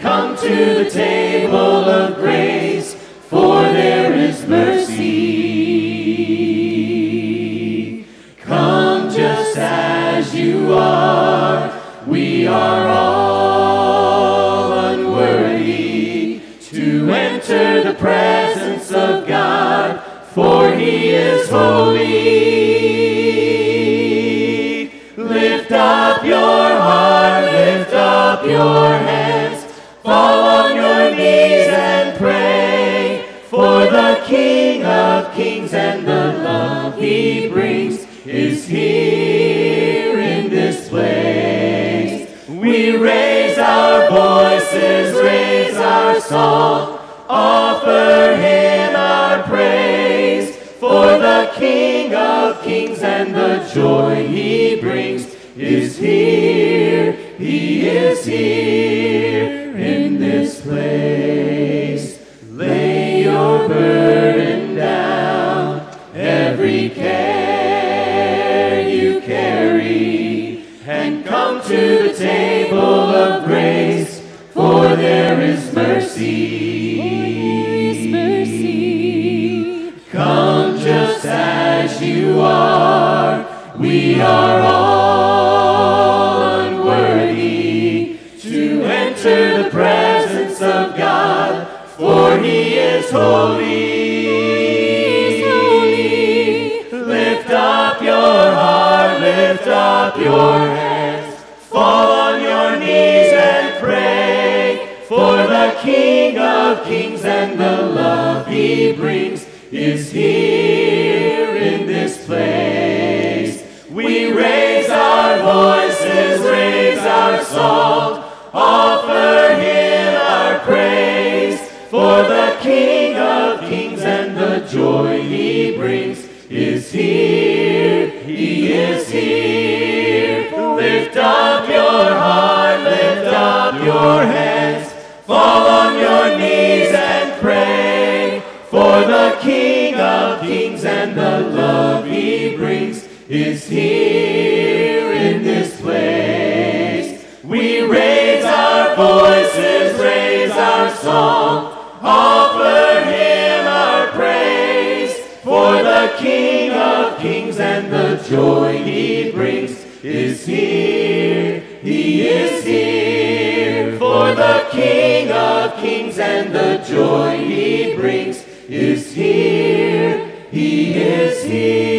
come to the table of grace. your hands, fall on your knees and pray for the King of kings and the love he brings is here in this place. We raise our voices, raise our song, offer him our praise for the King of kings and the joy he brings is here. and the joy he brings is here, he is here.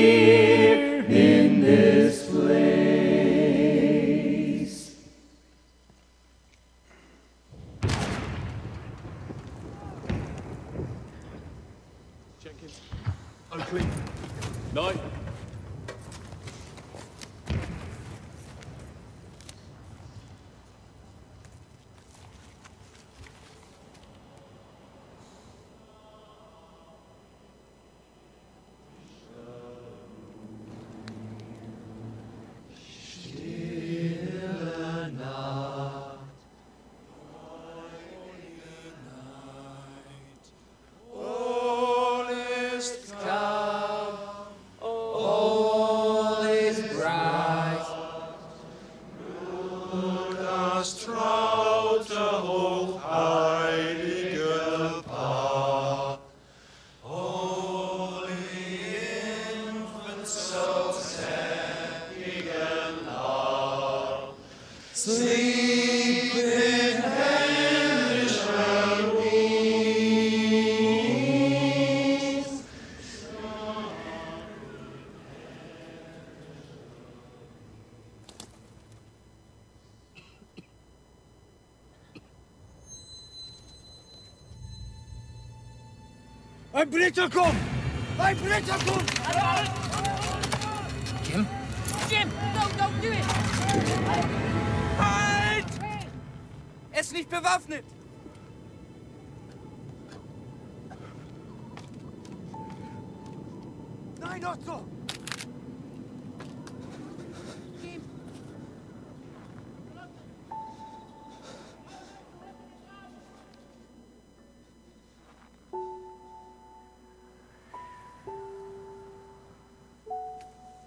Dai,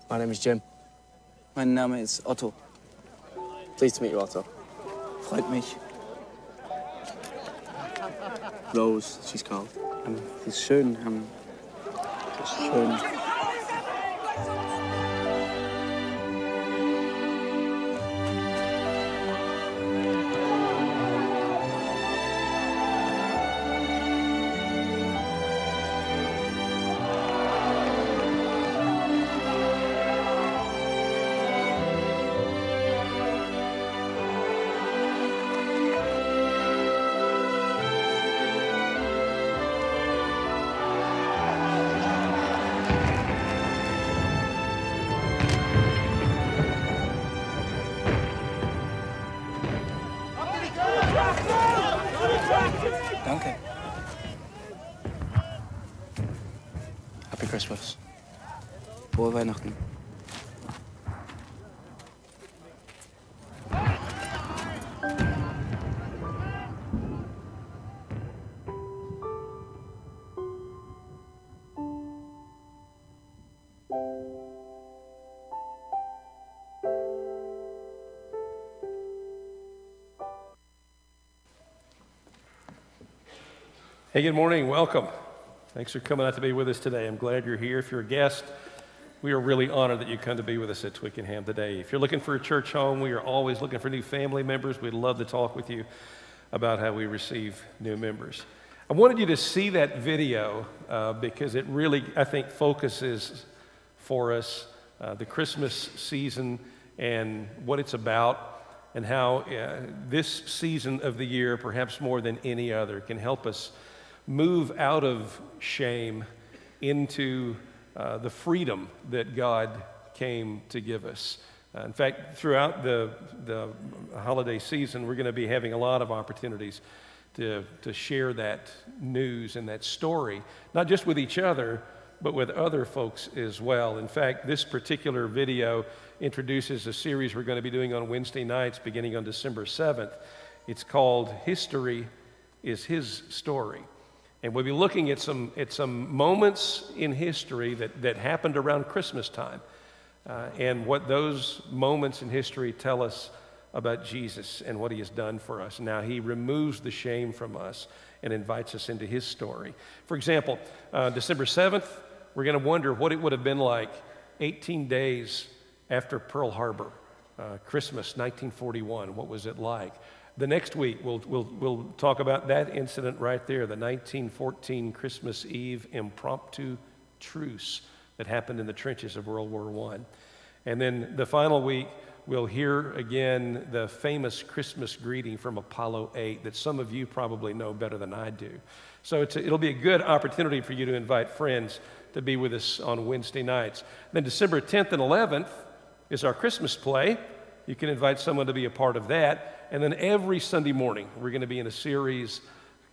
My name is Jim. My Name is Otto. Pleased to meet you, Otto. Freut mich. Rose, she's called. Um, it's schön. Um, it's schön. Hey, good morning. Welcome. Thanks for coming out to be with us today. I'm glad you're here. If you're a guest, we are really honored that you come to be with us at Twickenham today. If you're looking for a church home, we are always looking for new family members. We'd love to talk with you about how we receive new members. I wanted you to see that video uh, because it really, I think, focuses for us uh, the Christmas season and what it's about and how uh, this season of the year, perhaps more than any other, can help us move out of shame into uh, the freedom that God came to give us. Uh, in fact, throughout the, the holiday season, we're going to be having a lot of opportunities to, to share that news and that story, not just with each other, but with other folks as well. In fact, this particular video introduces a series we're going to be doing on Wednesday nights beginning on December 7th. It's called History is His Story. And we'll be looking at some, at some moments in history that, that happened around Christmas time uh, and what those moments in history tell us about Jesus and what he has done for us. Now, he removes the shame from us and invites us into his story. For example, uh, December 7th, we're going to wonder what it would have been like 18 days after Pearl Harbor, uh, Christmas 1941. What was it like? The next week, we'll, we'll, we'll talk about that incident right there, the 1914 Christmas Eve impromptu truce that happened in the trenches of World War I. And then the final week, we'll hear again the famous Christmas greeting from Apollo 8 that some of you probably know better than I do. So a, it'll be a good opportunity for you to invite friends to be with us on Wednesday nights. Then December 10th and 11th is our Christmas play. You can invite someone to be a part of that. And then every Sunday morning, we're going to be in a series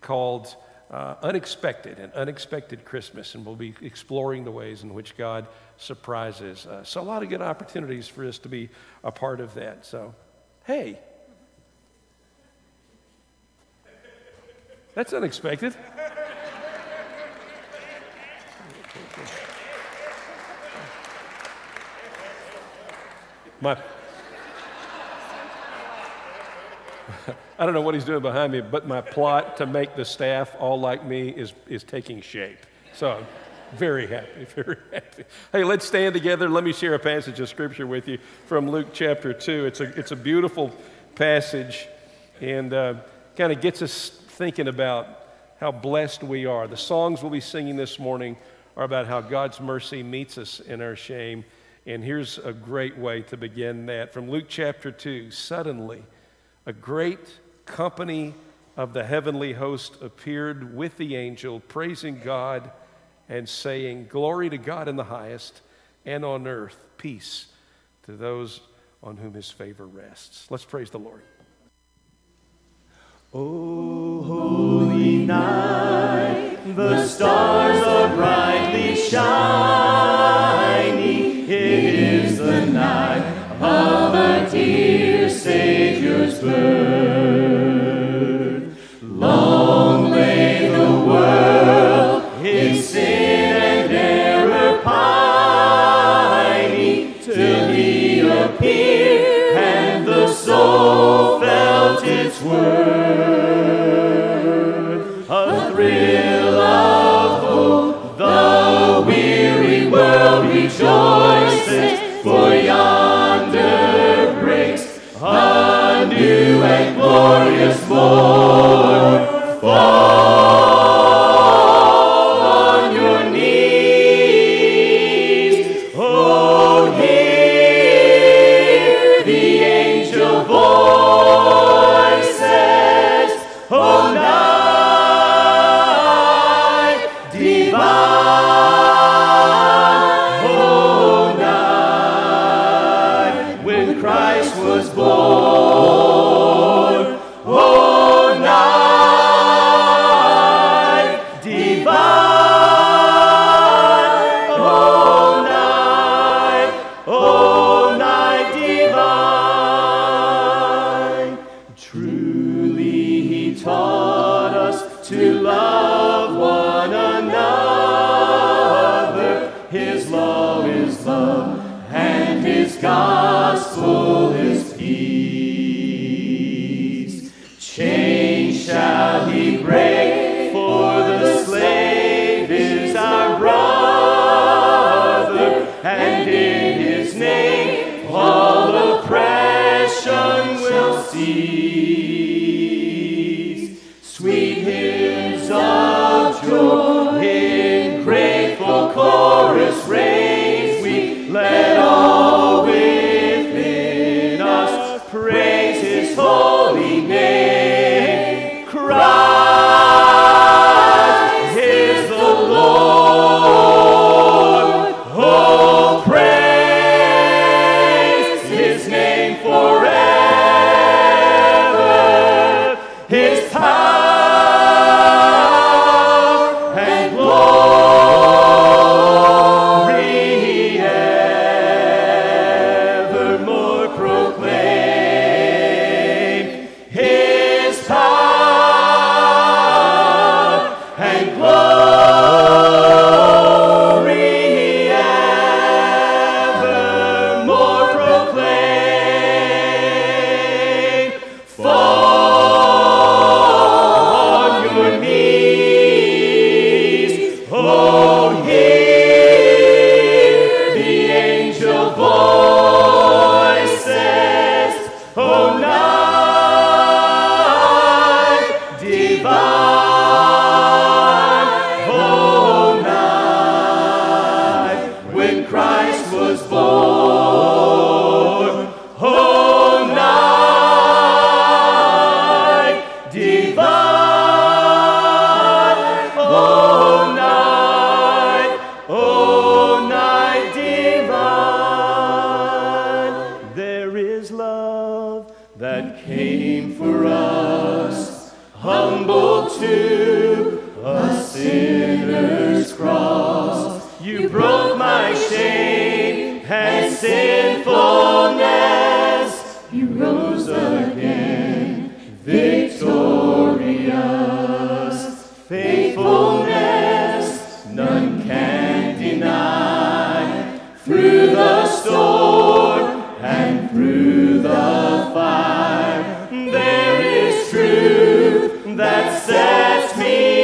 called uh, Unexpected and Unexpected Christmas, and we'll be exploring the ways in which God surprises us. So, a lot of good opportunities for us to be a part of that. So, hey, that's unexpected. My, I don't know what he's doing behind me, but my plot to make the staff all like me is, is taking shape. So I'm very happy, very happy. Hey, let's stand together. Let me share a passage of scripture with you from Luke chapter 2. It's a, it's a beautiful passage and uh, kind of gets us thinking about how blessed we are. The songs we'll be singing this morning are about how God's mercy meets us in our shame. And here's a great way to begin that from Luke chapter 2. Suddenly, a great company of the heavenly host appeared with the angel, praising God and saying, Glory to God in the highest, and on earth peace to those on whom his favor rests. Let's praise the Lord. O holy night, the stars are brightly shining. It is the night of a dear Long lay the world in sin and error pining, till He appeared and the soul felt its worth. glorious Lord. Will me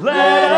Let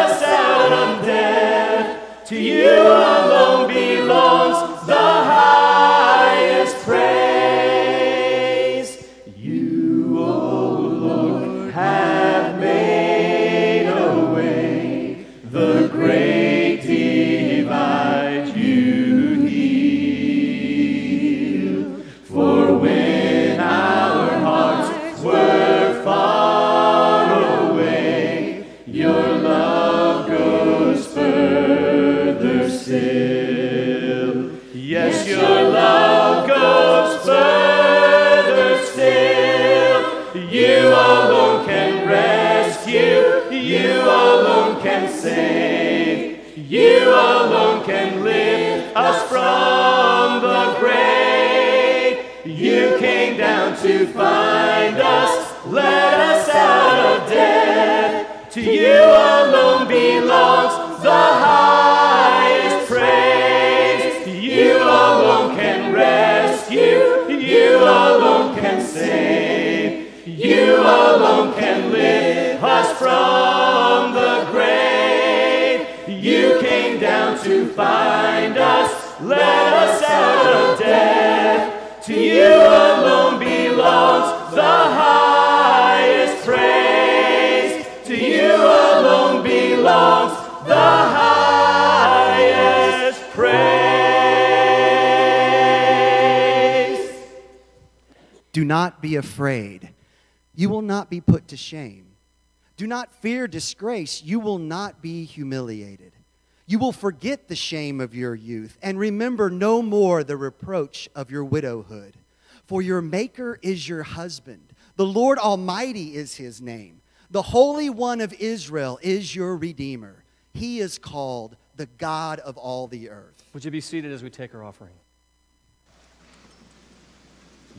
to shame. Do not fear disgrace. You will not be humiliated. You will forget the shame of your youth and remember no more the reproach of your widowhood. For your Maker is your husband. The Lord Almighty is his name. The Holy One of Israel is your Redeemer. He is called the God of all the earth. Would you be seated as we take our offering?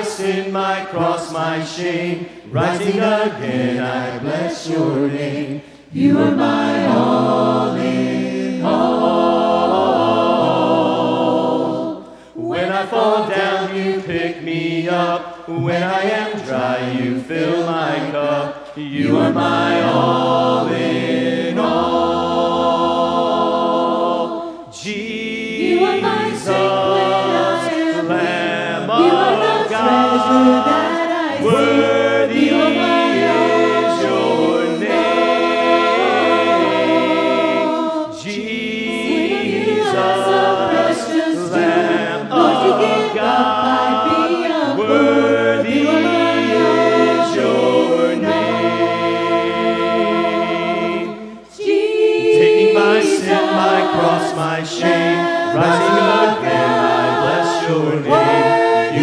my sin, my cross, my shame, rising again, I bless your name. You are my all in all. When I fall down, you pick me up. When I am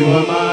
your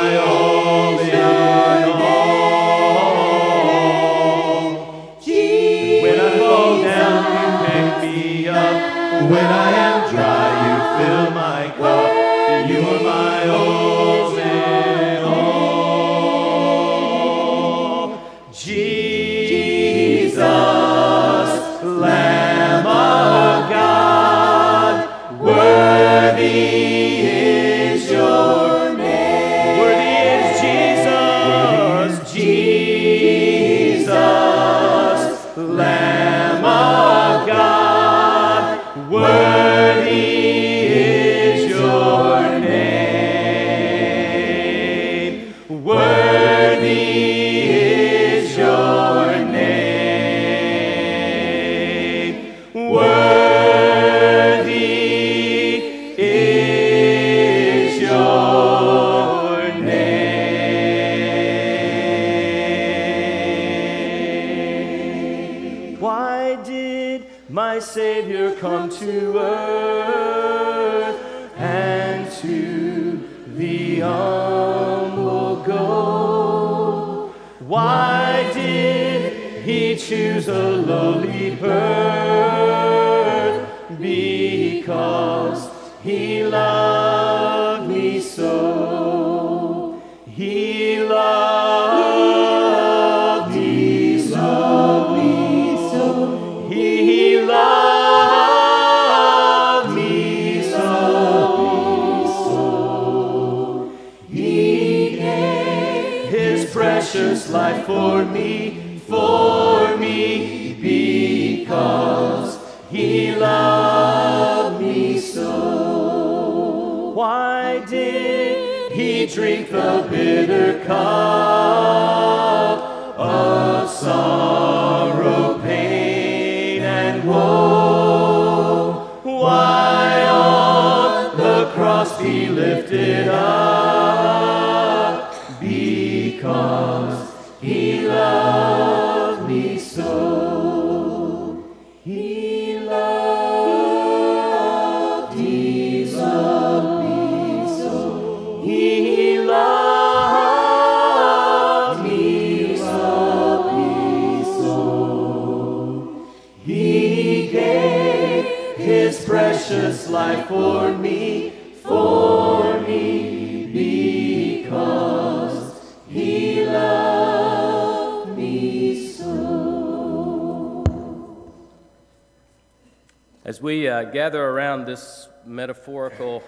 As we uh, gather around this metaphorical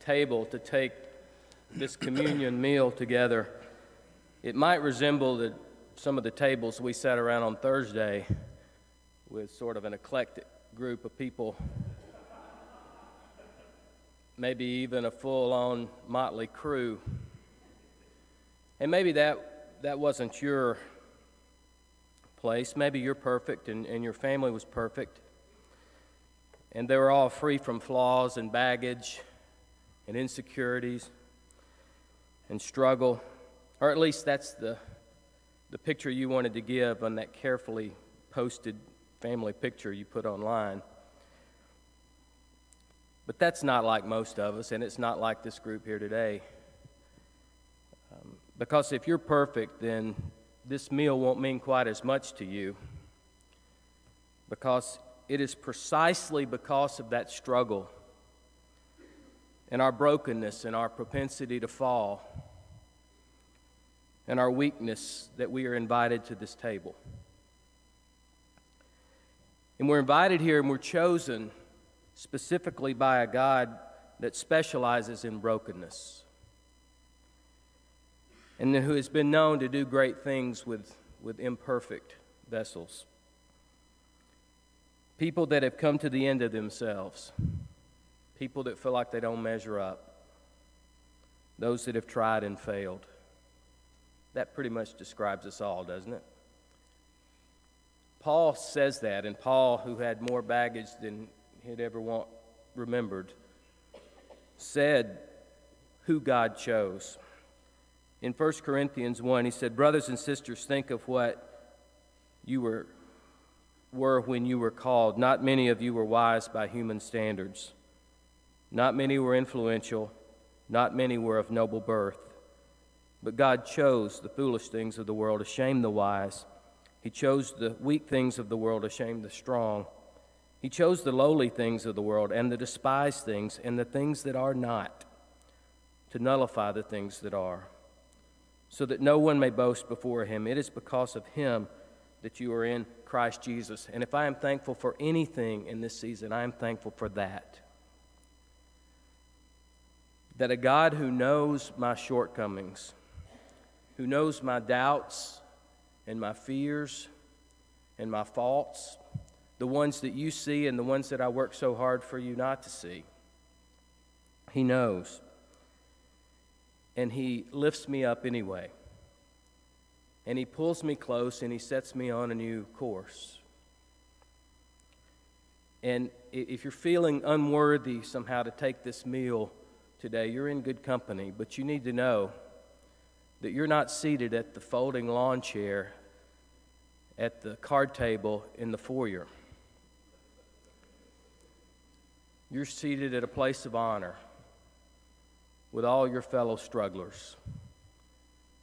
table to take this communion meal together, it might resemble the, some of the tables we sat around on Thursday with sort of an eclectic group of people, maybe even a full on motley crew. And maybe that, that wasn't your place. Maybe you're perfect and, and your family was perfect and they were all free from flaws and baggage and insecurities and struggle, or at least that's the, the picture you wanted to give on that carefully posted family picture you put online. But that's not like most of us, and it's not like this group here today. Um, because if you're perfect, then this meal won't mean quite as much to you. Because it is precisely because of that struggle and our brokenness and our propensity to fall and our weakness that we are invited to this table. And we're invited here and we're chosen specifically by a God that specializes in brokenness and who has been known to do great things with, with imperfect vessels. People that have come to the end of themselves, people that feel like they don't measure up, those that have tried and failed. That pretty much describes us all, doesn't it? Paul says that, and Paul, who had more baggage than he'd ever want remembered, said who God chose. In 1 Corinthians 1, he said, Brothers and sisters, think of what you were, were when you were called. Not many of you were wise by human standards. Not many were influential. Not many were of noble birth. But God chose the foolish things of the world to shame the wise. He chose the weak things of the world to shame the strong. He chose the lowly things of the world and the despised things and the things that are not to nullify the things that are, so that no one may boast before him. It is because of him that you are in Christ Jesus. And if I am thankful for anything in this season, I am thankful for that. That a God who knows my shortcomings, who knows my doubts and my fears and my faults, the ones that you see and the ones that I work so hard for you not to see, He knows. And He lifts me up anyway and he pulls me close and he sets me on a new course. And if you're feeling unworthy somehow to take this meal today, you're in good company, but you need to know that you're not seated at the folding lawn chair at the card table in the foyer. You're seated at a place of honor with all your fellow strugglers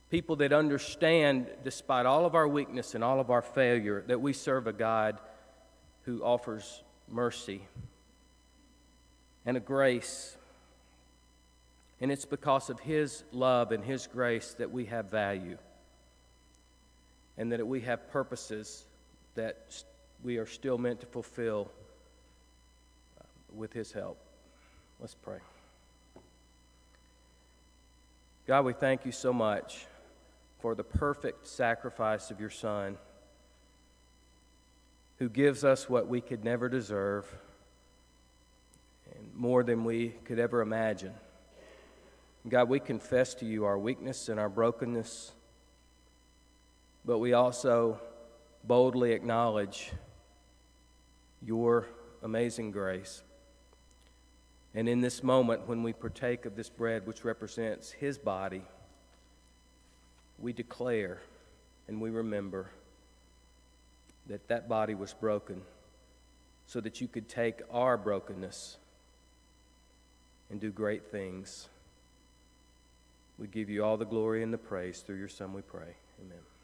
people that understand, despite all of our weakness and all of our failure, that we serve a God who offers mercy and a grace. And it's because of His love and His grace that we have value and that we have purposes that we are still meant to fulfill uh, with His help. Let's pray. God, we thank you so much for the perfect sacrifice of your Son, who gives us what we could never deserve and more than we could ever imagine. God, we confess to you our weakness and our brokenness, but we also boldly acknowledge your amazing grace. And in this moment, when we partake of this bread, which represents his body, we declare and we remember that that body was broken so that you could take our brokenness and do great things. We give you all the glory and the praise through your Son, we pray. Amen.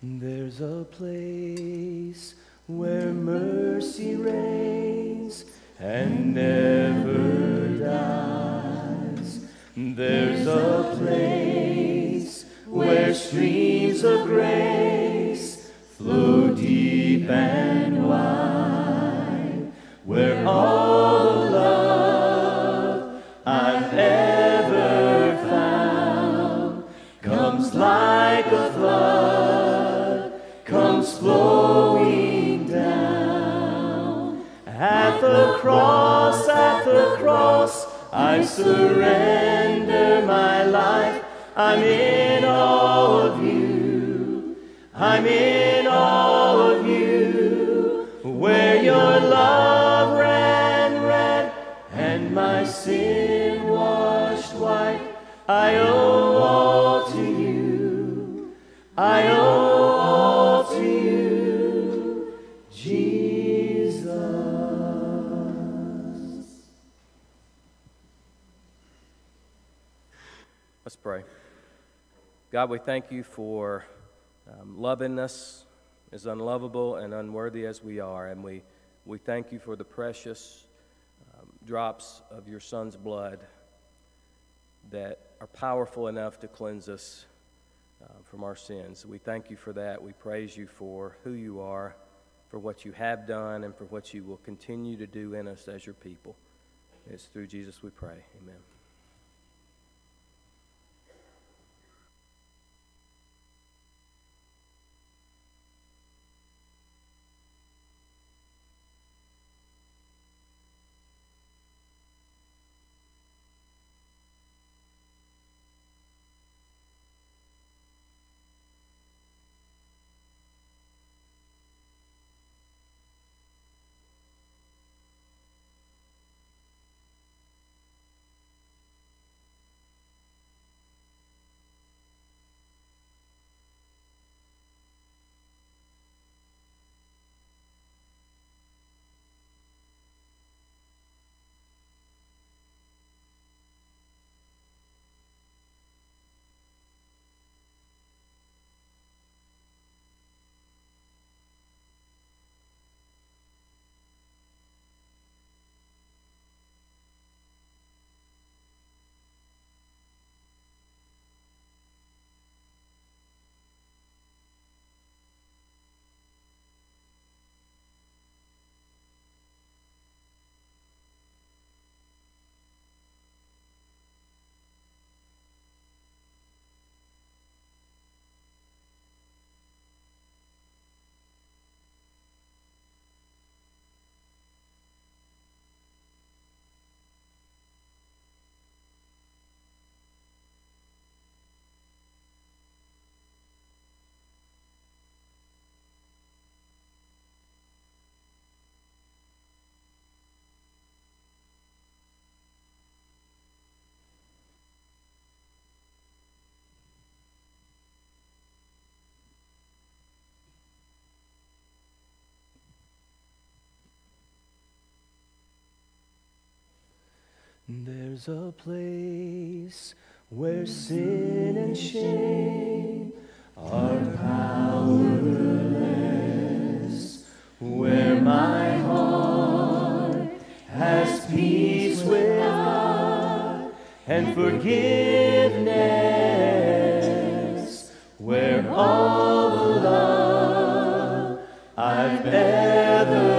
There's a place where mercy reigns and never dies. There's a place where streams of grace flow deep and God, we thank you for um, loving us as unlovable and unworthy as we are. And we, we thank you for the precious um, drops of your Son's blood that are powerful enough to cleanse us uh, from our sins. We thank you for that. We praise you for who you are, for what you have done, and for what you will continue to do in us as your people. It's through Jesus we pray. Amen. There's a place where sin and shame are powerless, where my heart has peace with God and forgiveness, where all the love I've ever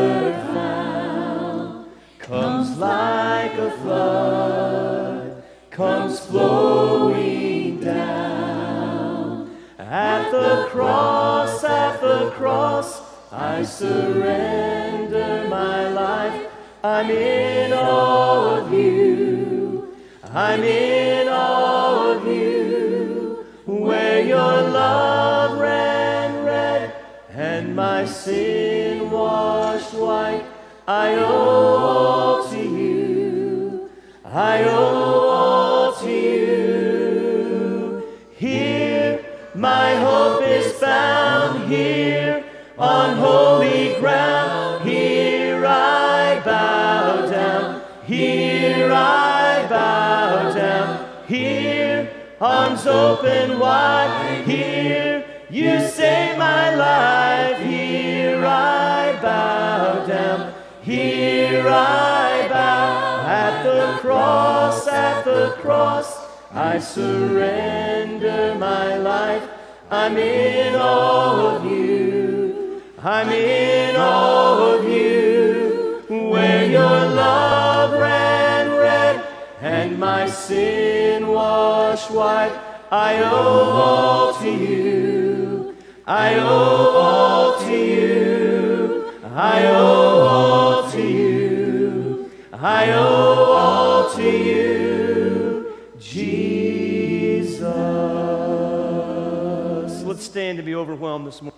flood, comes flowing down. At the cross, at the cross, I surrender my life. I'm in all of you. I'm in all of you. Where your love ran red and my sin washed white. I owe hope is found. Here on holy ground. Here I bow down. Here I bow down. Here arms open wide. Here you save my life. Here I bow down. Here I bow at the cross, at the cross. I surrender my life. I'm in all of you. I'm in all of you. Where your love ran red and my sin washed white. I owe all to you. I owe all to you. I owe all to you. I owe all to you. To be overwhelmed this morning.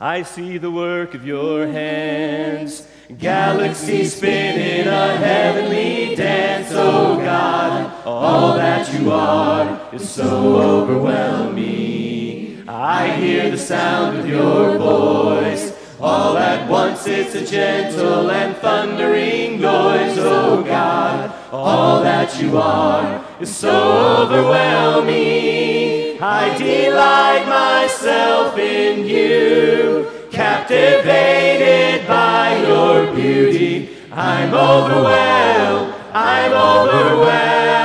I see the work of your hands, galaxies spinning a heavenly dance. Oh God, all that you are is so overwhelming. I hear the sound of your voice. All at once it's a gentle and thundering noise. Oh God, all that you are is so overwhelming. I delight myself in you, captivated by your beauty. I'm overwhelmed, I'm overwhelmed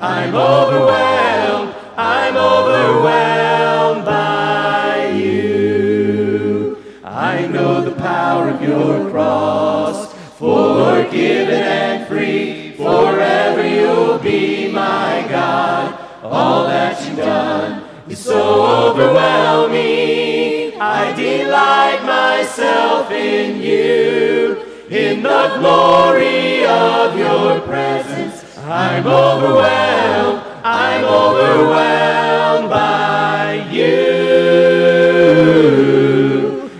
I'm overwhelmed, I'm overwhelmed by you. I know the power of your cross, forgiven and free. Forever you'll be my God. All that you've done is so overwhelming. I delight myself in you, in the glory of your presence. I'm overwhelmed, I'm overwhelmed by you.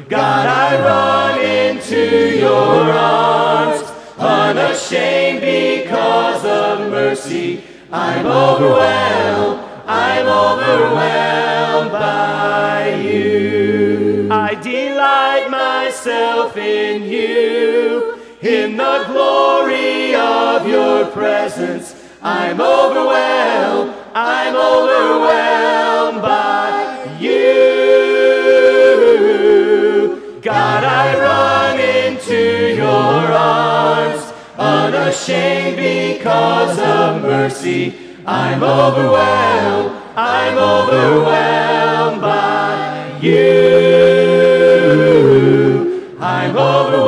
God, I run into your arms, unashamed because of mercy. I'm overwhelmed, I'm overwhelmed by you. I delight myself in you, in the glory of your presence. I'm overwhelmed, I'm overwhelmed by you. God, I run into your arms, unashamed because of mercy. I'm overwhelmed, I'm overwhelmed by you. I'm overwhelmed,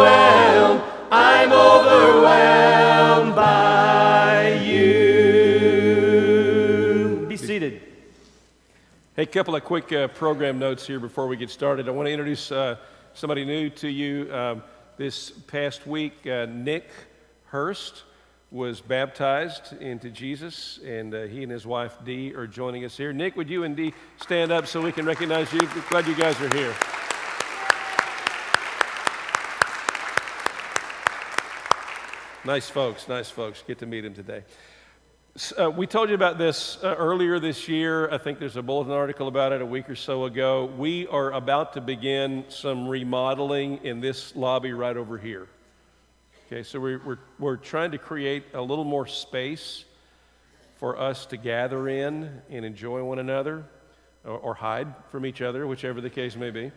Hey, a couple of quick uh, program notes here before we get started. I want to introduce uh, somebody new to you. Um, this past week, uh, Nick Hurst was baptized into Jesus, and uh, he and his wife Dee are joining us here. Nick, would you and Dee stand up so we can recognize you? Glad you guys are here. Nice folks, nice folks. Get to meet him today. Uh, we told you about this uh, earlier this year. I think there's a bulletin article about it a week or so ago. We are about to begin some remodeling in this lobby right over here. Okay, so we're, we're, we're trying to create a little more space for us to gather in and enjoy one another or, or hide from each other, whichever the case may be.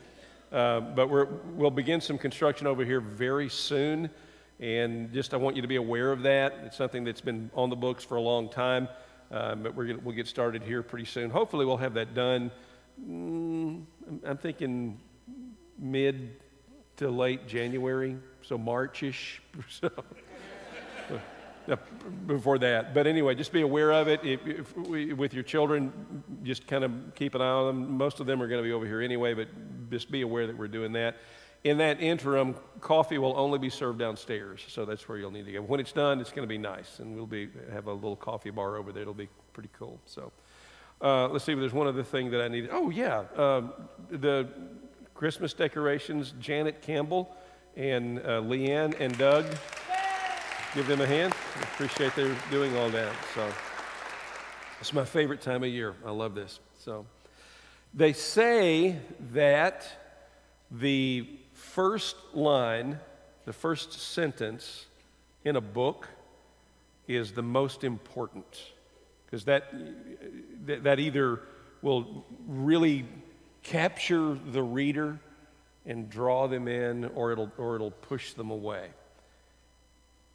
Uh, but we're, we'll begin some construction over here very soon. And just I want you to be aware of that. It's something that's been on the books for a long time, um, but we're gonna, we'll get started here pretty soon. Hopefully, we'll have that done. Mm, I'm, I'm thinking mid to late January, so Marchish. So, uh, before that. But anyway, just be aware of it. If, if we, with your children, just kind of keep an eye on them. Most of them are going to be over here anyway, but just be aware that we're doing that. In that interim, coffee will only be served downstairs, so that's where you'll need to go. When it's done, it's going to be nice, and we'll be have a little coffee bar over there. It'll be pretty cool. So, uh, let's see. There's one other thing that I need. Oh yeah, um, the Christmas decorations. Janet Campbell and uh, Leanne and Doug. Give them a hand. I appreciate their doing all that. So, it's my favorite time of year. I love this. So, they say that the first line, the first sentence in a book is the most important because that, that either will really capture the reader and draw them in or it'll, or it'll push them away.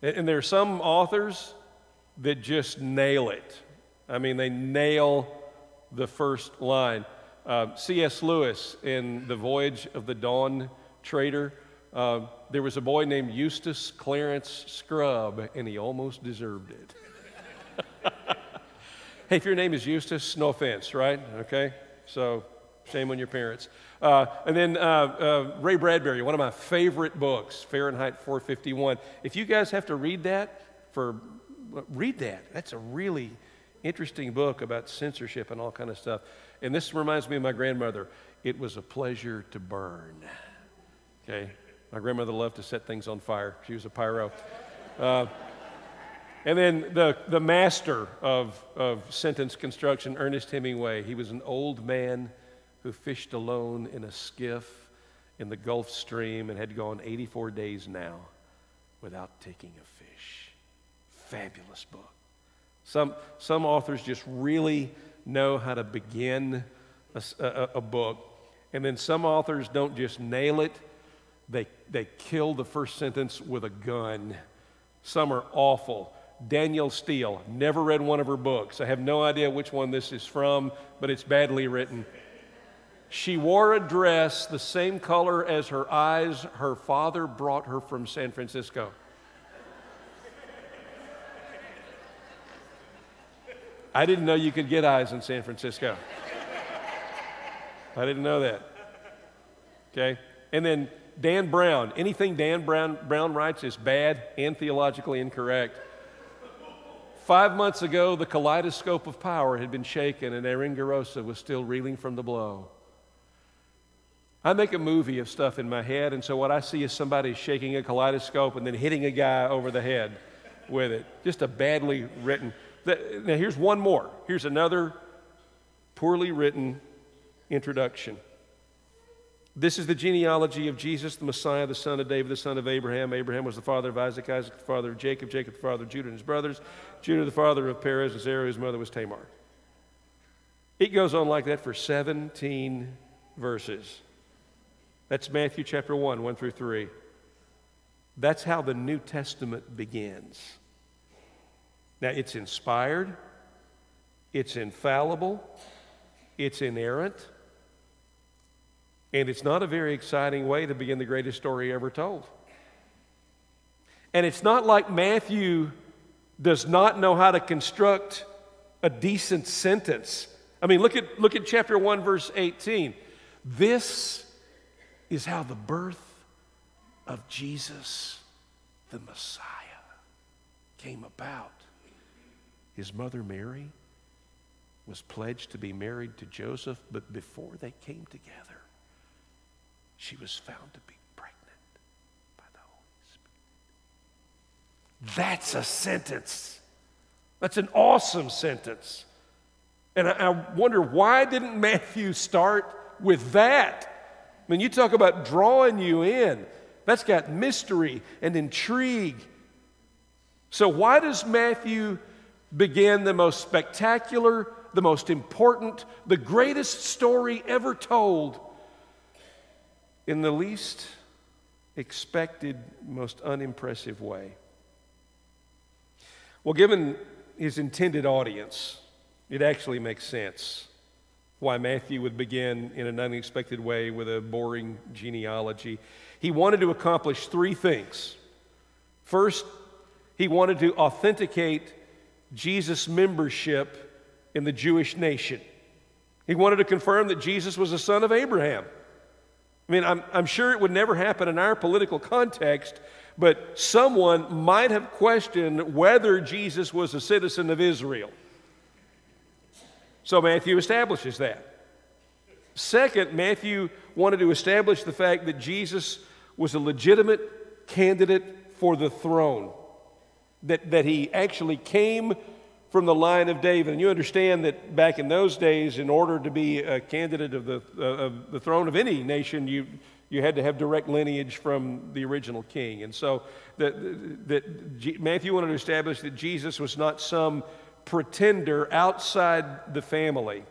And, there are some authors that just nail it. I mean, they nail the first line. Uh, C.S. Lewis in The Voyage of the Dawn Treader, uh, there was a boy named Eustace Clarence Scrubb, and he almost deserved it. Hey, if your name is Eustace, no offense, right? Okay? So, shame on your parents. Uh, and then uh, uh, Ray Bradbury, one of my favorite books, Fahrenheit 451. If you guys have to read that, for read that. That's a really interesting book about censorship and all kind of stuff. And this reminds me of my grandmother. It was a pleasure to burn. Okay? My grandmother loved to set things on fire. She was a pyro. Uh, and then the, the master of, of sentence construction, Ernest Hemingway, he was an old man who fished alone in a skiff in the Gulf Stream and had gone 84 days now without taking a fish. Fabulous book. Some, some authors just really know how to begin a, a, a book, and then some authors don't just nail it, they, they kill the first sentence with a gun. Some are awful. Danielle Steel, never read one of her books. I have no idea which one this is from, but it's badly written. She wore a dress the same color as her eyes her father brought her from San Francisco. I didn't know you could get eyes in San Francisco. I didn't know that. Okay? And then Dan Brown. Anything Dan Brown, Brown writes is bad and theologically incorrect. Five months ago, the kaleidoscope of power had been shaken, and Aringarosa was still reeling from the blow. I make a movie of stuff in my head, and so what I see is somebody shaking a kaleidoscope and then hitting a guy over the head with it. Just a badly written. Now, here's one more. Here's another poorly written introduction. This is the genealogy of Jesus, the Messiah, the son of David, the son of Abraham. Abraham was the father of Isaac, Isaac the father of Jacob, Jacob the father of Judah and his brothers, Judah the father of Perez, and Zerah, whose mother was Tamar. It goes on like that for 17 verses. That's Matthew chapter 1, 1 through 3. That's how the New Testament begins. Now, it's inspired, it's infallible, it's inerrant. And it's not a very exciting way to begin the greatest story ever told. And it's not like Matthew does not know how to construct a decent sentence. I mean, look at, look at chapter 1, verse 18. This is how the birth of Jesus, the Messiah, came about. His mother Mary was pledged to be married to Joseph, but before they came together, she was found to be pregnant by the Holy Spirit. That's a sentence. That's an awesome sentence. And I, I wonder why didn't Matthew start with that? I mean, you talk about drawing you in. That's got mystery and intrigue. So, why does Matthew begin the most spectacular, the most important, the greatest story ever told in the least expected, most unimpressive way. Well, given his intended audience, it actually makes sense why Matthew would begin in an unexpected way with a boring genealogy. He wanted to accomplish three things. First, he wanted to authenticate Jesus' membership in the Jewish nation. He wanted to confirm that Jesus was a son of Abraham. I mean, I'm, I'm sure it would never happen in our political context, but someone might have questioned whether Jesus was a citizen of Israel. So Matthew establishes that. Second, Matthew wanted to establish the fact that Jesus was a legitimate candidate for the throne, that, that he actually came from the line of David. And you understand that back in those days, in order to be a candidate of the, uh, of the throne of any nation, you, you had to have direct lineage from the original king. And so that, that Matthew wanted to establish that Jesus was not some pretender outside the family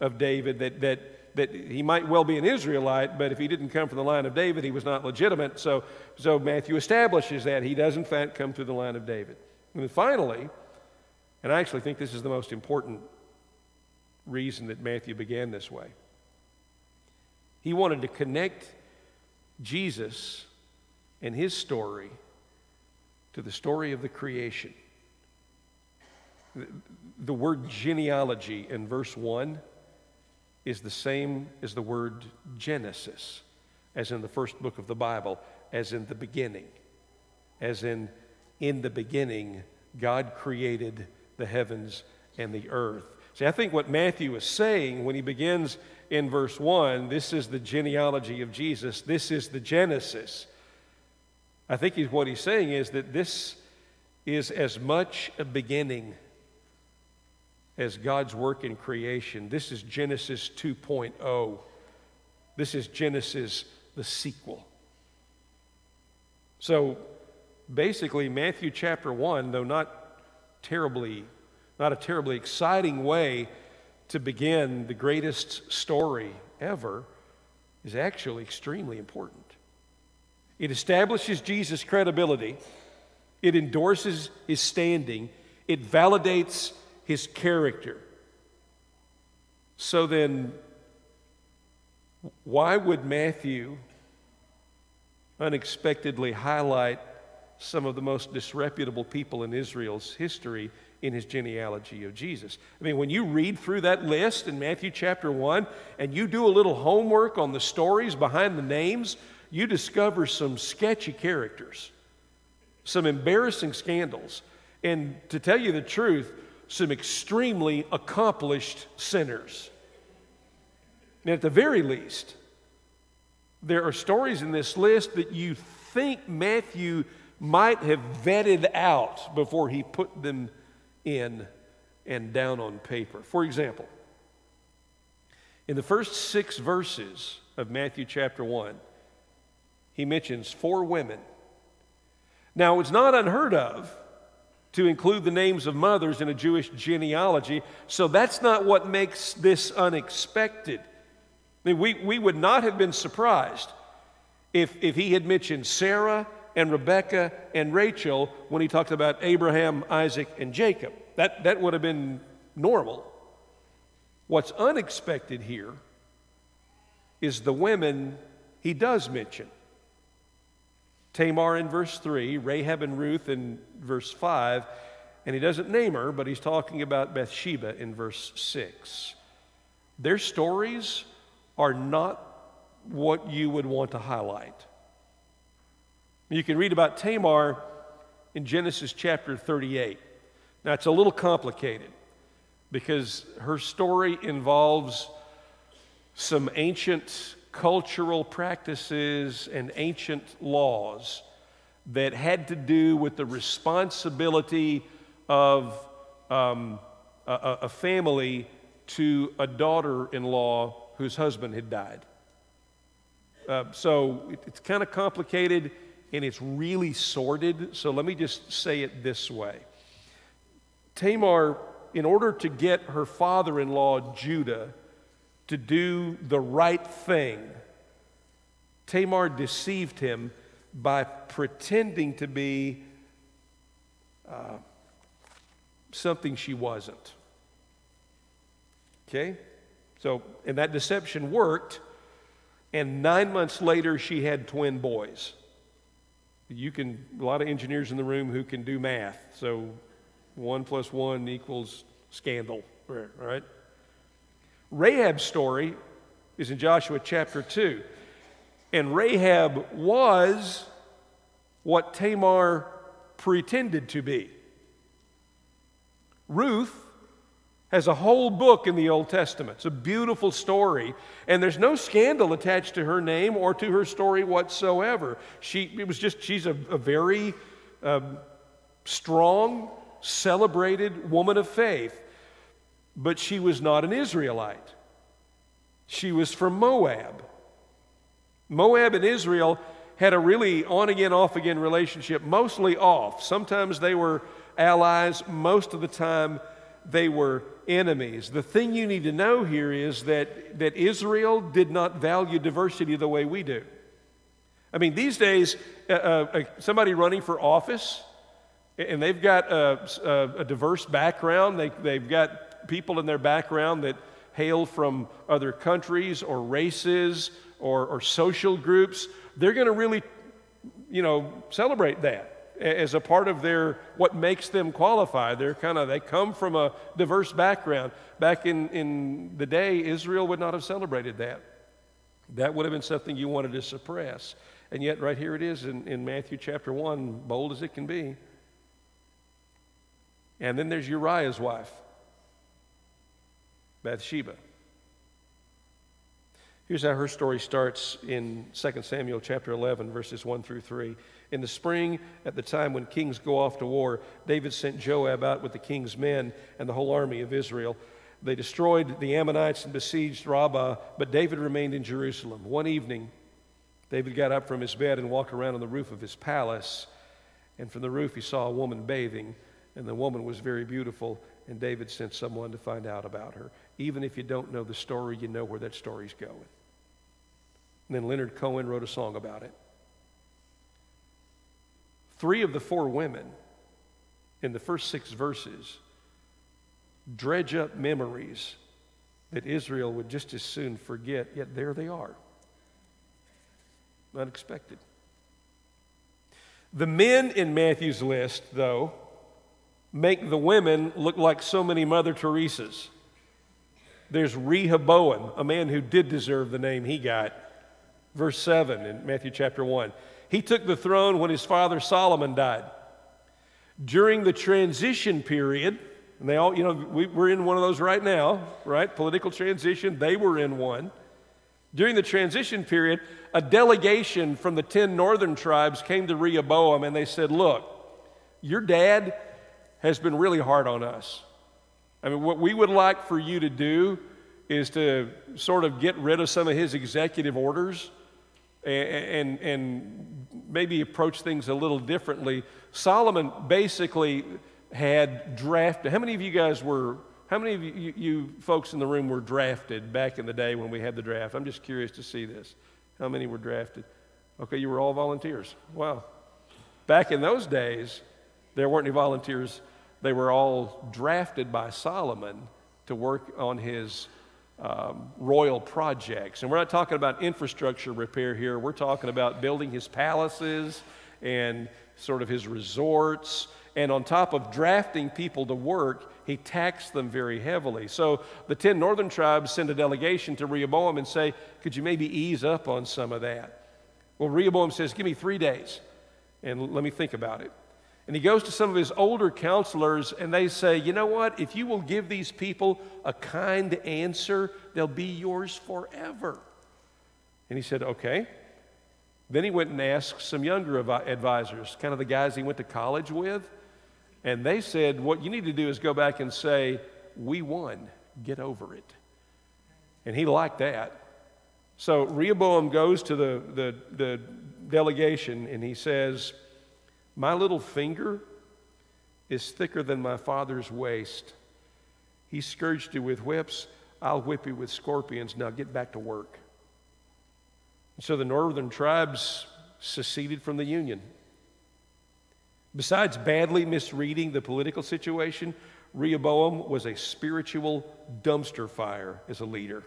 of David, that, that, that he might well be an Israelite, but if he didn't come from the line of David, he was not legitimate. So, so Matthew establishes that he does, in fact, come through the line of David. And then finally, and I actually think this is the most important reason that Matthew began this way. He wanted to connect Jesus and his story to the story of the creation. The word genealogy in verse 1 is the same as the word Genesis, as in the first book of the Bible, as in the beginning, as in, in the beginning, God created the heavens and the earth. See, I think what Matthew is saying when he begins in verse 1 this is the genealogy of Jesus, this is the Genesis. I think he's, what he's saying is that this is as much a beginning as God's work in creation. This is Genesis 2.0. This is Genesis, the sequel. So basically, Matthew chapter 1, though not terribly, not a terribly exciting way to begin the greatest story ever, is actually extremely important. It establishes Jesus' credibility, it endorses his standing, it validates his character. So then, why would Matthew unexpectedly highlight some of the most disreputable people in Israel's history in his genealogy of Jesus. I mean, when you read through that list in Matthew chapter 1 and you do a little homework on the stories behind the names, you discover some sketchy characters, some embarrassing scandals, and to tell you the truth, some extremely accomplished sinners. And at the very least, there are stories in this list that you think Matthew might have vetted out before he put them in and down on paper. For example, in the first six verses of Matthew chapter 1, he mentions four women. Now, it's not unheard of to include the names of mothers in a Jewish genealogy, so that's not what makes this unexpected. I mean, we, we would not have been surprised if, if he had mentioned Sarah and Rebekah and Rachel when he talked about Abraham, Isaac, and Jacob. That, that would have been normal. What's unexpected here is the women he does mention Tamar in verse 3, Rahab and Ruth in verse 5, and he doesn't name her, but he's talking about Bathsheba in verse 6. Their stories are not what you would want to highlight. You can read about Tamar in Genesis chapter 38. Now, it's a little complicated because her story involves some ancient cultural practices and ancient laws that had to do with the responsibility of um, a, a family to a daughter in law whose husband had died. Uh, so it, it's kind of complicated and it's really sordid. So let me just say it this way Tamar, in order to get her father in law, Judah, to do the right thing, Tamar deceived him by pretending to be uh, something she wasn't. Okay? So, and that deception worked, and nine months later, she had twin boys. You can, a lot of engineers in the room who can do math. So one plus one equals scandal, right? Rahab's story is in Joshua chapter 2. And Rahab was what Tamar pretended to be. Ruth has a whole book in the Old Testament. It's a beautiful story, and there's no scandal attached to her name or to her story whatsoever. She, it was just, she's a, a very um, strong, celebrated woman of faith, but she was not an Israelite. She was from Moab. Moab and Israel had a really on again, off again relationship, mostly off. Sometimes they were allies, most of the time they were enemies. The thing you need to know here is that, that Israel did not value diversity the way we do. I mean, these days, uh, uh, somebody running for office, and they've got a, a, a diverse background, they, they've got people in their background that hail from other countries or races or, or social groups, they're going to really, you know, celebrate that. As a part of their what makes them qualify. They're kind of they come from a diverse background. Back in, in the day, Israel would not have celebrated that. That would have been something you wanted to suppress. And yet, right here it is in, in Matthew chapter 1, bold as it can be. And then there's Uriah's wife, Bathsheba. Here's how her story starts in 2 Samuel chapter 11, verses 1 through 3. In the spring, at the time when kings go off to war, David sent Joab out with the king's men and the whole army of Israel. They destroyed the Ammonites and besieged Rabbah, but David remained in Jerusalem. One evening, David got up from his bed and walked around on the roof of his palace. And from the roof, he saw a woman bathing, and the woman was very beautiful. And David sent someone to find out about her. Even if you don't know the story, you know where that story's going. And then Leonard Cohen wrote a song about it. Three of the four women in the first six verses dredge up memories that Israel would just as soon forget, yet there they are. Unexpected. The men in Matthew's list, though, make the women look like so many Mother Teresas. There's Rehoboam, a man who did deserve the name he got. Verse 7 in Matthew chapter 1. He took the throne when his father Solomon died. During the transition period, and they all, you know, we, we're in one of those right now, right? Political transition, they were in one. During the transition period, a delegation from the 10 northern tribes came to Rehoboam and they said, Look, your dad has been really hard on us. I mean, what we would like for you to do is to sort of get rid of some of his executive orders and, and, maybe approach things a little differently. Solomon basically had drafted. How many of you guys were, how many of you, you, you folks in the room were drafted back in the day when we had the draft? I'm just curious to see this. How many were drafted? Okay, you were all volunteers. Wow. Back in those days, there weren't any volunteers. They were all drafted by Solomon to work on his um, royal projects. And we're not talking about infrastructure repair here, we're talking about building his palaces and sort of his resorts. And on top of drafting people to work, he taxed them very heavily. So the 10 northern tribes send a delegation to Rehoboam and say, Could you maybe ease up on some of that? Well, Rehoboam says, Give me three days and let me think about it. And he goes to some of his older counselors, and they say, You know what? If you will give these people a kind answer, they'll be yours forever. And he said, Okay. Then he went and asked some younger advisors, kind of the guys he went to college with. And they said, What you need to do is go back and say, We won. Get over it. And he liked that. So Rehoboam goes to the, the, the delegation and he says, My little finger is thicker than my father's waist. He scourged you with whips. I'll whip you with scorpions. Now get back to work. So the northern tribes seceded from the Union. Besides badly misreading the political situation, Rehoboam was a spiritual dumpster fire as a leader.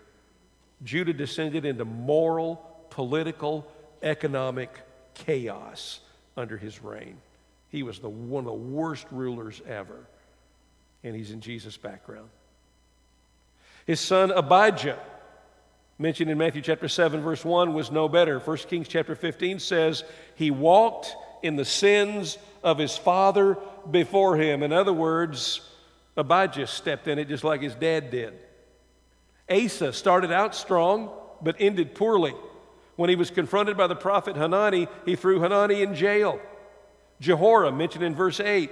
Judah descended into moral, political, economic chaos under his reign. He was the, one of the worst rulers ever, and he's in Jesus' background. His son Abijah, mentioned in Matthew chapter 7, verse 1, was no better. 1 Kings chapter 15 says, He walked in the sins of his father before him. In other words, Abijah stepped in it just like his dad did. Asa started out strong, but ended poorly. When he was confronted by the prophet Hanani, he threw Hanani in jail. Jehoram, mentioned in verse 8,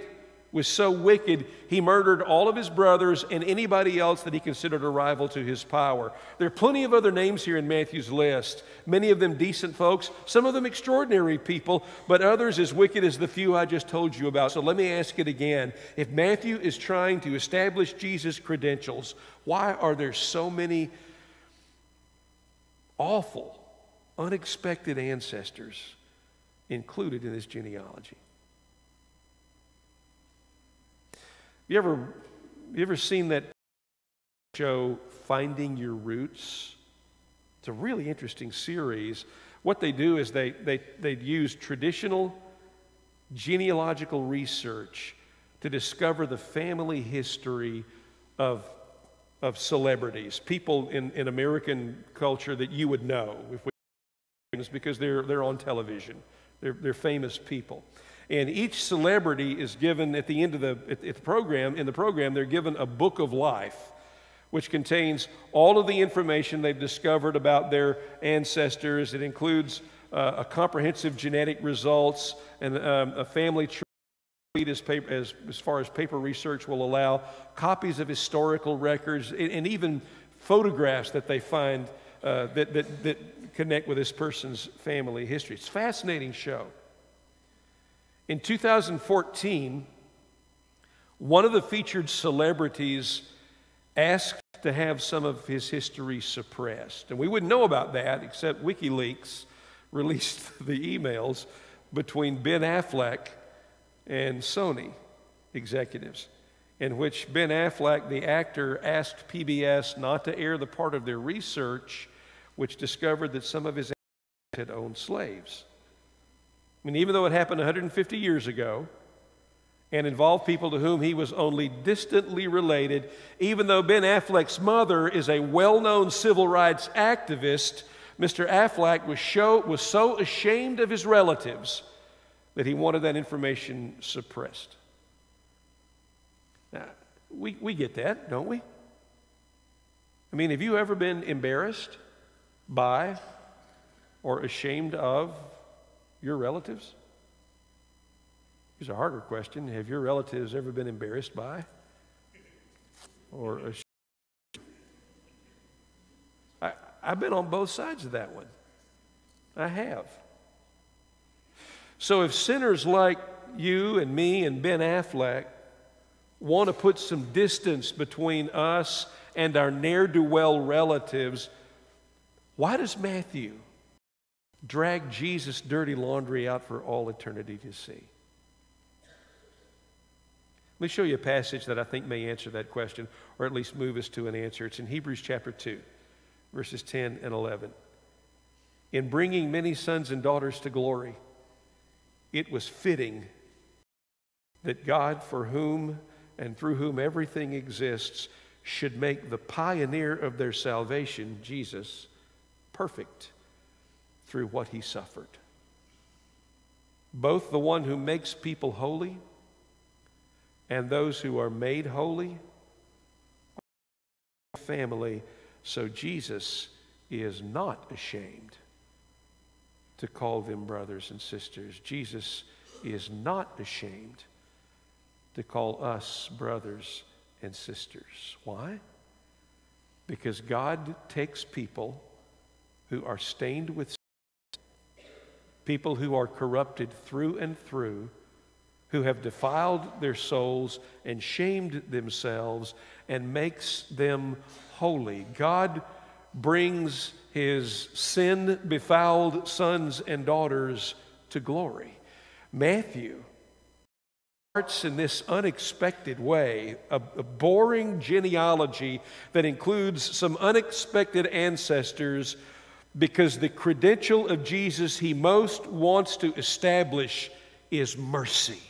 was so wicked, he murdered all of his brothers and anybody else that he considered a rival to his power. There are plenty of other names here in Matthew's list, many of them decent folks, some of them extraordinary people, but others as wicked as the few I just told you about. So let me ask it again. If Matthew is trying to establish Jesus' credentials, why are there so many awful, unexpected ancestors included in this genealogy? You ever, you ever seen that show, Finding Your Roots? It's a really interesting series. What they do is they, they, they use traditional genealogical research to discover the family history of, of celebrities, people in, in American culture that you would know if we because they're, they're on television. They're, they're famous people. And each celebrity is given at the end of the, at, at the program, in the program, they're given a book of life, which contains all of the information they've discovered about their ancestors. It includes uh, a comprehensive genetic results and um, a family tree as, paper, as, as far as paper research will allow, copies of historical records, and, and even photographs that they find uh, that, that, that connect with this person's family history. It's a fascinating show. In 2014, one of the featured celebrities asked to have some of his history suppressed. And we wouldn't know about that except WikiLeaks released the emails between Ben Affleck and Sony executives, in which Ben Affleck, the actor, asked PBS not to air the part of their research which discovered that some of his ancestors had owned slaves. I mean, even though it happened 150 years ago and involved people to whom he was only distantly related, even though Ben Affleck's mother is a well known civil rights activist, Mr. Affleck was, show, was so ashamed of his relatives that he wanted that information suppressed. Now, we, we get that, don't we? I mean, have you ever been embarrassed by or ashamed of your relatives? Here's a harder question Have your relatives ever been embarrassed by or ashamed? I, I've been on both sides of that one. I have. So if sinners like you and me and Ben Affleck want to put some distance between us and our ne'er do well relatives, why does Matthew drag Jesus' dirty laundry out for all eternity to see? Let me show you a passage that I think may answer that question, or at least move us to an answer. It's in Hebrews chapter 2, verses 10 and 11. In bringing many sons and daughters to glory, it was fitting that God, for whom and through whom everything exists, should make the pioneer of their salvation, Jesus, perfect through what he suffered. Both the one who makes people holy and those who are made holy are family, so Jesus is not ashamed to call them brothers and sisters. Jesus is not ashamed to call us brothers and sisters. Why? Because God takes people who are stained with sin, people who are corrupted through and through, who have defiled their souls and shamed themselves, and makes them holy. God brings his sin befouled sons and daughters to glory. Matthew starts in this unexpected way, a, a, boring genealogy that includes some unexpected ancestors because the credential of Jesus he most wants to establish is mercy.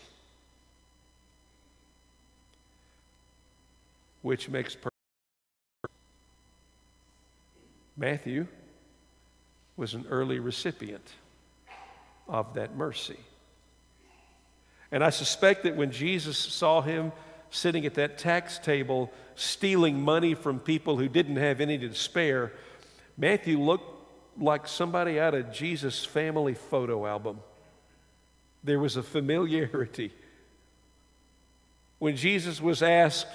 Which makes perfect Matthew was an early recipient of that mercy. And I suspect that when Jesus saw him sitting at that tax table stealing money from people who didn't have any to spare, Matthew looked like somebody out of Jesus' family photo album. There was a familiarity. When Jesus was asked,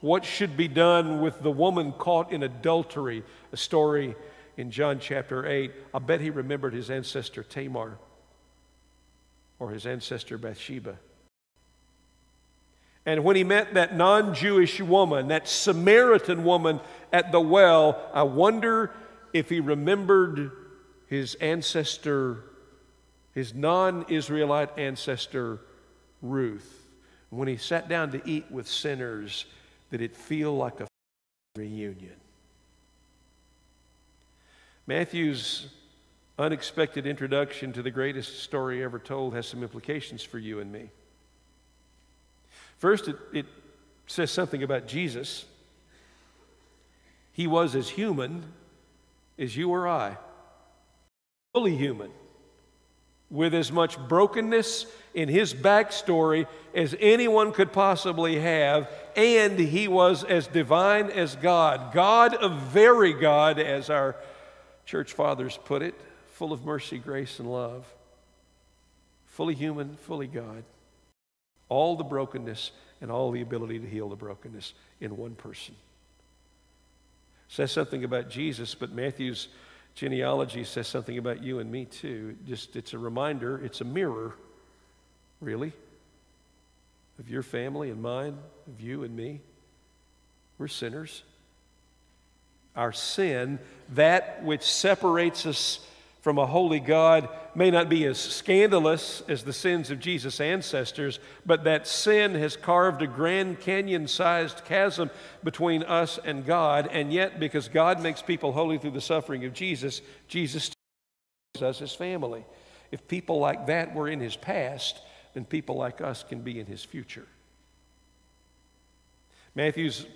what should be done with the woman caught in adultery, a story in John chapter 8. I bet he remembered his ancestor Tamar or his ancestor Bathsheba. And when he met that non Jewish woman, that Samaritan woman at the well, I wonder if he remembered his ancestor, his non Israelite ancestor, Ruth. When he sat down to eat with sinners, did it feel like a reunion? Matthew's unexpected introduction to the greatest story ever told has some implications for you and me. First, it, it says something about Jesus. He was as human as you or I, fully human, with as much brokenness in his backstory as anyone could possibly have, and he was as divine as God, God of very God, as our church fathers put it, full of mercy, grace, and love. Fully human, fully God. All the brokenness and all the ability to heal the brokenness in one person. Says something about Jesus, but Matthew's genealogy says something about you and me too. Just it's a reminder, it's a mirror, really, of your family and mine, of you and me. We're sinners. Our sin, that which separates us from a holy God may not be as scandalous as the sins of Jesus' ancestors, but that sin has carved a Grand Canyon sized chasm between us and God. And yet, because God makes people holy through the suffering of Jesus, Jesus us his family. If people like that were in his past, then people like us can be in his future. Matthew's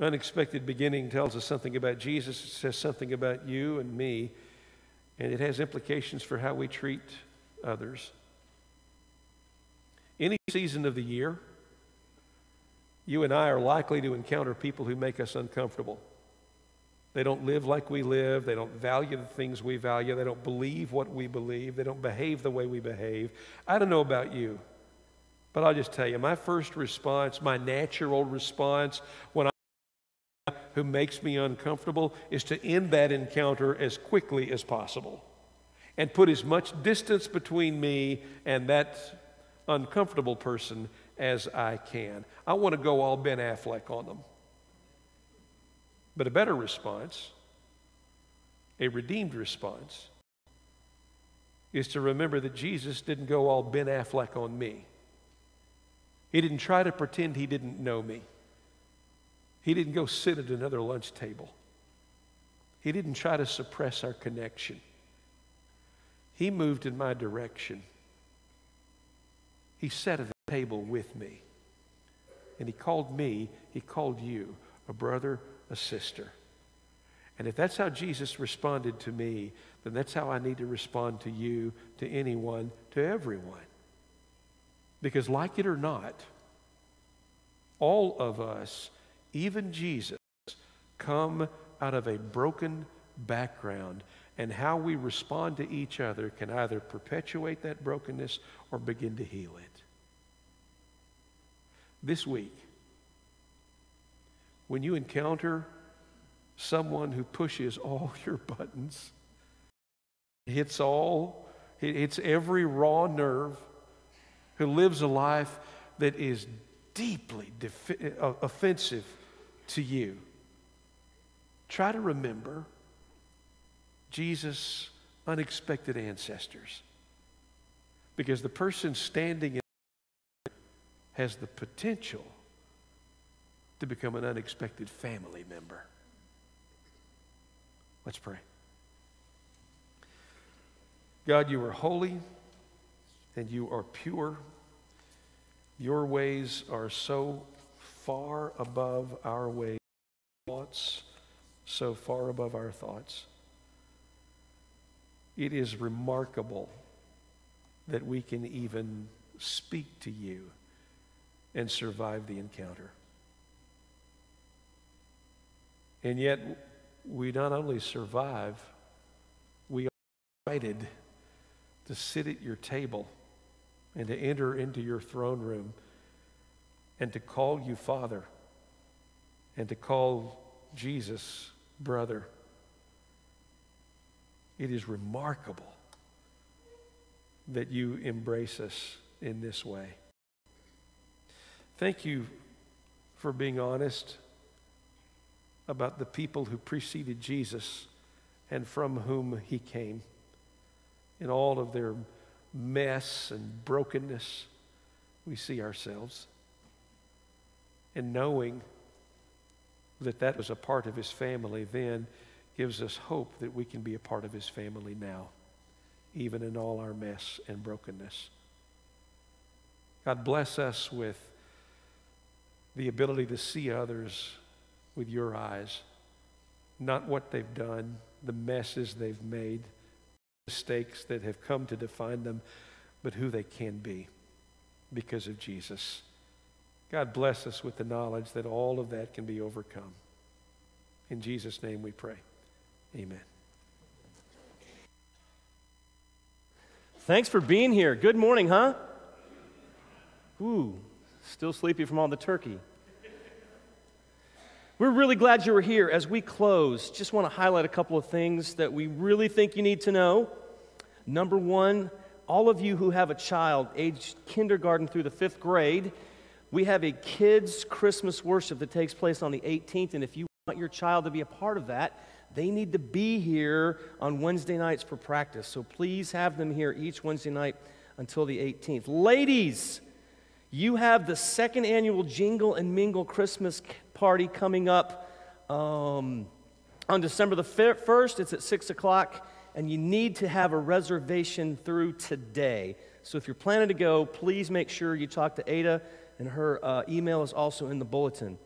unexpected beginning tells us something about Jesus, it says something about you and me and it has implications for how we treat others. Any season of the year, you and I are likely to encounter people who make us uncomfortable. They don't live like we live. They don't value the things we value. They don't believe what we believe. They don't behave the way we behave. I don't know about you, but I'll just tell you my first response, my natural response when who makes me uncomfortable is to end that encounter as quickly as possible and put as much distance between me and that uncomfortable person as I can. I want to go all Ben Affleck on them. But a better response, a redeemed response, is to remember that Jesus didn't go all Ben Affleck on me. He didn't try to pretend he didn't know me. He didn't go sit at another lunch table. He didn't try to suppress our connection. He moved in my direction. He sat at the table with me. And he called me, he called you a brother, a sister. And if that's how Jesus responded to me, then that's how I need to respond to you, to anyone, to everyone. Because, like it or not, all of us even Jesus, come out of a broken background. And how we respond to each other can either perpetuate that brokenness or begin to heal it. This week, when you encounter someone who pushes all your buttons, hits all, hits every raw nerve, who lives a life that is deeply uh, offensive to you. Try to remember Jesus' unexpected ancestors. Because the person standing in has the potential to become an unexpected family member. Let's pray. God, you are holy and you are pure. Your ways are so far above our ways, thoughts so far above our thoughts. It is remarkable that we can even speak to you and survive the encounter. And yet, we not only survive, we are invited to sit at your table and to enter into your throne room and to call you Father and to call Jesus brother. It is remarkable that you embrace us in this way. Thank you for being honest about the people who preceded Jesus and from whom he came in all of their mess and brokenness. We see ourselves and knowing that that was a part of his family then, gives us hope that we can be a part of his family now, even in all our mess and brokenness. God, bless us with the ability to see others with your eyes, not what they've done, the messes they've made, mistakes that have come to define them, but who they can be because of Jesus. God bless us with the knowledge that all of that can be overcome. In Jesus' name we pray. Amen. Thanks for being here. Good morning, huh? Ooh, still sleepy from all the turkey. We're really glad you were here. As we close, just want to highlight a couple of things that we really think you need to know. Number one, all of you who have a child aged kindergarten through the fifth grade, we have a kids' Christmas worship that takes place on the 18th. And if you want your child to be a part of that, they need to be here on Wednesday nights for practice. So please have them here each Wednesday night until the 18th. Ladies, you have the second annual Jingle and Mingle Christmas party coming up um, on December the 1st. It's at 6 o'clock, and you need to have a reservation through today. So if you're planning to go, please make sure you talk to Ada, and her uh, email is also in the bulletin.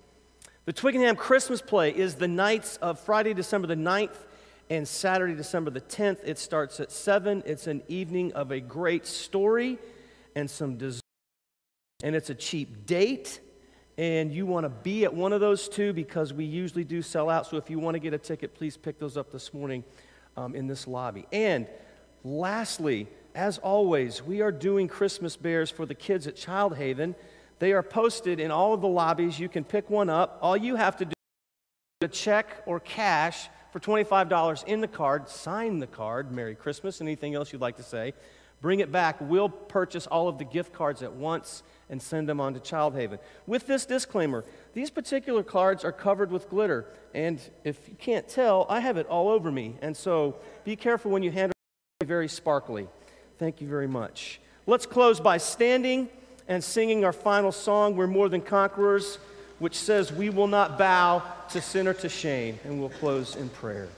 The Twickenham Christmas play is the nights of Friday, December the 9th and Saturday, December the 10th. It starts at 7. It's an evening of a great story and some dessert and it's a cheap date and you want to be at one of those two because we usually do sell out. So if you want to get a ticket, please pick those up this morning um, in this lobby. And lastly, as always, we are doing Christmas bears for the kids at Child Haven. They are posted in all of the lobbies. You can pick one up. All you have to do is a check or cash for $25 in the card, sign the card, Merry Christmas, anything else you'd like to say. Bring it back. We'll purchase all of the gift cards at once and send them on to Child Haven. With this disclaimer, these particular cards are covered with glitter, and if you can't tell, I have it all over me. And so be careful when you handle it, very sparkly. Thank you very much. Let's close by standing and singing our final song, We're More Than Conquerors, which says, We will not bow to sin or to shame. And we'll close in prayer.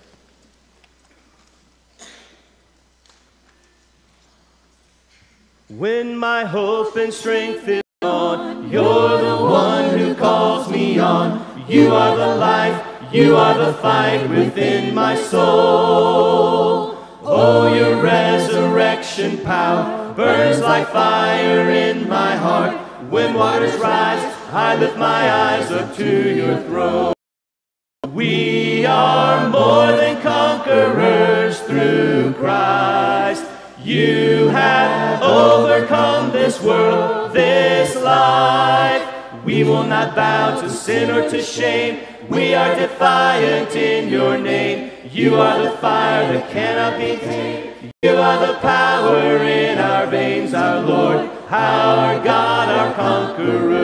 When my hope and strength is gone, you're the one who calls me on. You are the life, you are the fight within my soul. Oh, your resurrection power burns like fire in my heart. When waters rise, I lift my eyes up to your throne. We are more than conquerors through Christ. You have overcome this world, this life. We will not bow to sin or to shame. We are defiant in your name. You are the fire that cannot be tamed. You are the power in our veins, our Lord, our God, our conqueror.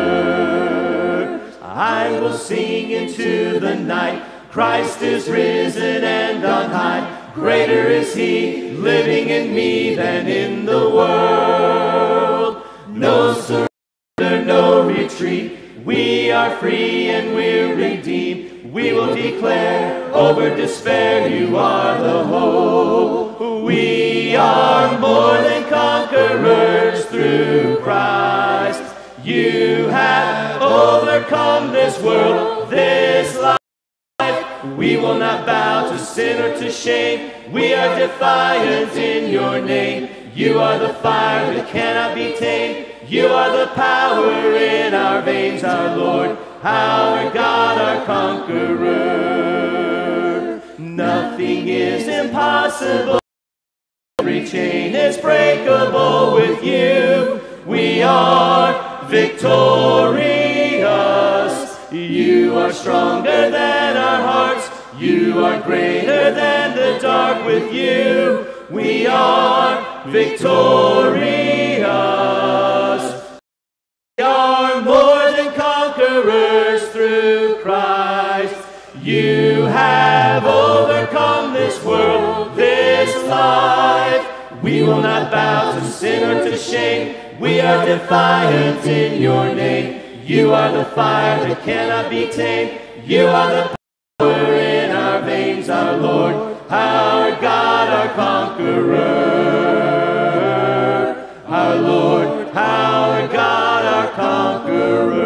I will sing into the night. Christ is risen and on high. Greater is he living in me than in the world. No surrender, no retreat. We are free and we're redeemed. We will declare over despair, you are the hope. We are more than conquerors through Christ. You have overcome this world, this life. We will not bow to sin or to shame. We are defiant in your name. You are the fire that cannot be tamed. You are the power in our veins, our Lord, our God, our conqueror. Nothing is impossible. Every chain is breakable with you. We are victorious. You are stronger than our hearts. You are greater than the dark with you. We are victorious. Will not bow to sin or to shame. We are defiant in your name. You are the fire that cannot be tamed. You are the power in our veins, our our Lord, our God, our conqueror. Our Lord, our God, our conqueror.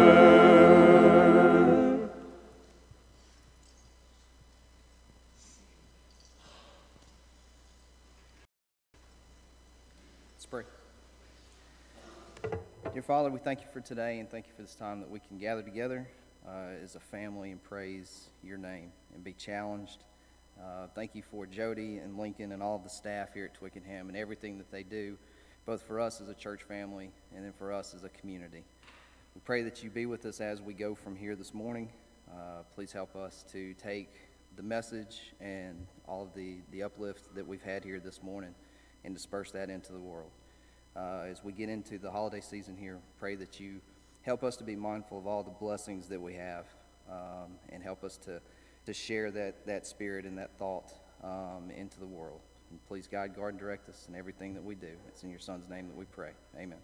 Father, we thank you for today and thank you for this time that we can gather together uh, as a family and praise your name and be challenged. Uh, thank you for Jody and Lincoln and all the staff here at Twickenham and everything that they do, both for us as a church family and then for us as a community. We pray that you be with us as we go from here this morning. Uh, please help us to take the message and all of the, the uplift that we've had here this morning and disperse that into the world. Uh, as we get into the holiday season here, pray that you help us to be mindful of all the blessings that we have um, and help us to, to share that, that spirit and that thought um, into the world. And please guide, guard, and direct us in everything that we do. It's in your Son's name that we pray. Amen.